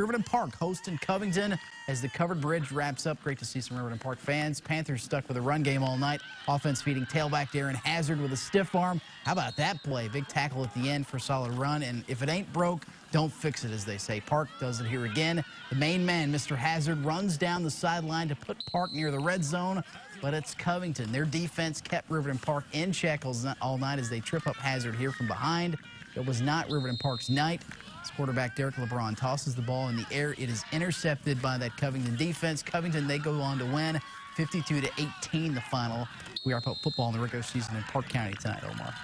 Riverton Parke hosting Covington as the covered bridge wraps up. Great to see some Riverton Parke fans. Panthers stuck with a run game all night. Offense feeding tailback Darren Hazard with a stiff arm. How about that play? Big tackle at the end for a solid run. And if it ain't broke, don't fix it, as they say. Parke does it here again. The main man, Mr. Hazard, runs down the sideline to put Parke near the red zone, but it's Covington. Their defense kept Riverton Parke in check all night as they trip up Hazard here from behind. It was not Riverton Parke's night. Quarterback Derek LeBron tosses the ball in the air. It is intercepted by that Covington defense. Covington, they go on to win 52 to 18 the final. We are football in the regular season in Parke County tonight, Omar.